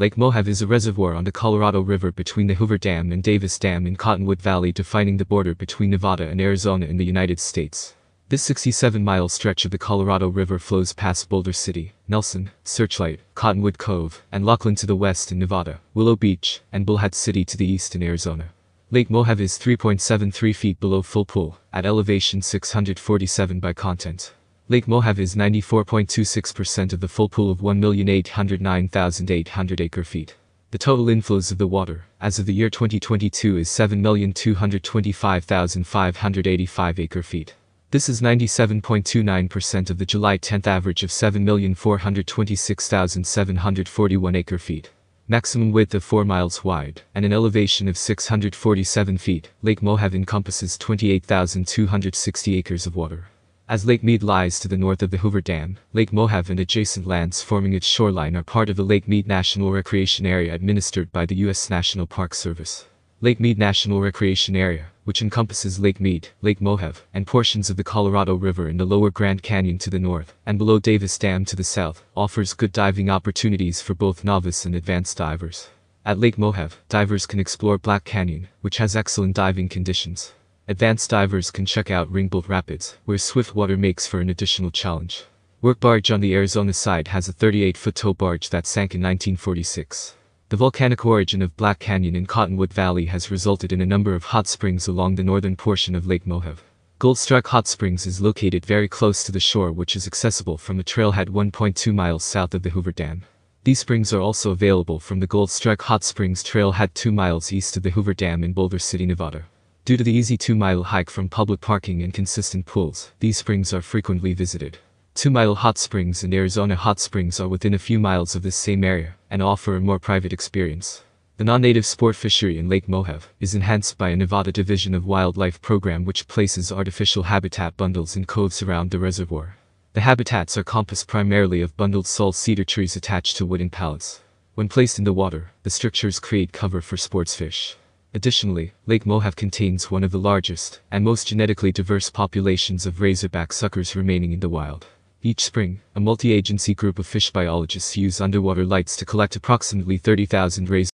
Lake Mohave is a reservoir on the Colorado River between the Hoover Dam and Davis Dam in Cottonwood Valley defining the border between Nevada and Arizona in the United States. This 67-mile stretch of the Colorado River flows past Boulder City, Nelson, Searchlight, Cottonwood Cove, and Laughlin to the west in Nevada, Willow Beach, and Bullhead City to the east in Arizona. Lake Mohave is 3.73 feet below full pool, at elevation 647 by content. Lake Mohave is 94.26% of the full pool of 1,809,800 acre-feet. The total inflows of the water, as of the year 2022 is 7,225,585 acre-feet. This is 97.29% of the July 10th average of 7,426,741 acre-feet. Maximum width of 4 miles wide, and an elevation of 647 feet, Lake Mohave encompasses 28,260 acres of water. As Lake Mead lies to the north of the Hoover Dam, Lake Mohave and adjacent lands forming its shoreline are part of the Lake Mead National Recreation Area administered by the U.S. National Park Service. Lake Mead National Recreation Area, which encompasses Lake Mead, Lake Mohave, and portions of the Colorado River in the lower Grand Canyon to the north, and below Davis Dam to the south, offers good diving opportunities for both novice and advanced divers. At Lake Mohave, divers can explore Black Canyon, which has excellent diving conditions. Advanced divers can check out Ringbolt Rapids, where swift water makes for an additional challenge. Work barge on the Arizona side has a 38-foot tow barge that sank in 1946. The volcanic origin of Black Canyon in Cottonwood Valley has resulted in a number of hot springs along the northern portion of Lake Mohave. Goldstrike Hot Springs is located very close to the shore which is accessible from a trailhead 1.2 miles south of the Hoover Dam. These springs are also available from the Goldstrike Hot Springs trailhead 2 miles east of the Hoover Dam in Boulder City, Nevada. Due to the easy two-mile hike from public parking and consistent pools, these springs are frequently visited. Two-mile hot springs and Arizona hot springs are within a few miles of this same area and offer a more private experience. The non-native sport fishery in Lake Mohave is enhanced by a Nevada Division of Wildlife program which places artificial habitat bundles in coves around the reservoir. The habitats are composed primarily of bundled salt cedar trees attached to wooden pallets. When placed in the water, the structures create cover for sports fish. Additionally, Lake Mohave contains one of the largest and most genetically diverse populations of razorback suckers remaining in the wild. Each spring, a multi-agency group of fish biologists use underwater lights to collect approximately 30,000 razor